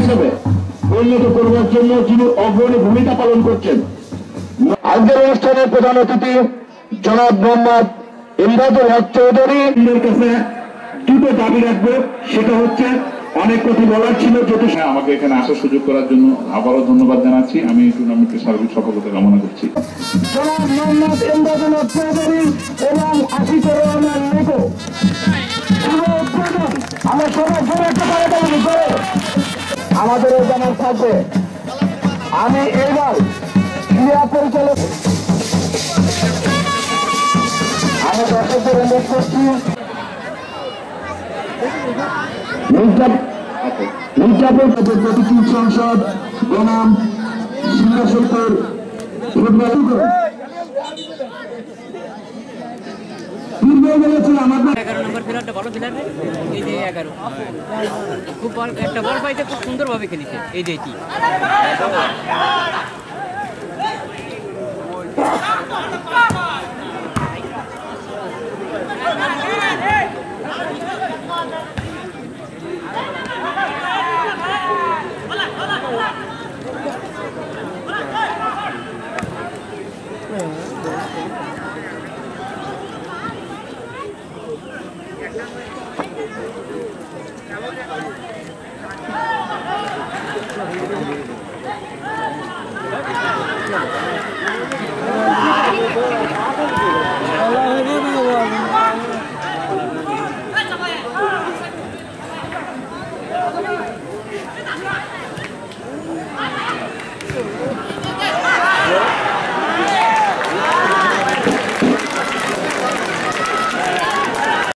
হিসেবে পরিণত করবার জন্য যিনি অগ্রণী ভূমিকা পালন করছেন। আজকের অনুষ্ঠানের প্রধান অতিথি জনাব মোহাম্মদ ইমদাদুল হক চৌধুরী। কাছে দুটো দাবি রাখব সেটা হচ্ছে অনেক কথা বলার ছিল যেহেতু হ্যাঁ, আমাকে এখানে আসার সুযোগ করার জন্য আবারও ধন্যবাদ জানাচ্ছি। আমি এই টুর্নামেন্টের সার্বিক সফলতা কামনা করছি। জনাব মোহাম্মদ ইমদাদুল হক চৌধুরী এবং রহমান আমরা সবাই আমাদের জানার থাকবে। আমি এইবার ক্রীড়া পরিচালক আমি দর্শকদের অনুরোধ করছি। প্রতীকী সংসদ বনাম সিংহাসনপুর ফুটবল এগারো নম্বর ফিলারটা ভালো ফিলার এই যে এগারো খুব বল একটা বল পাইতে খুব সুন্দরভাবে খেলেছে এই যে এটি Yeah.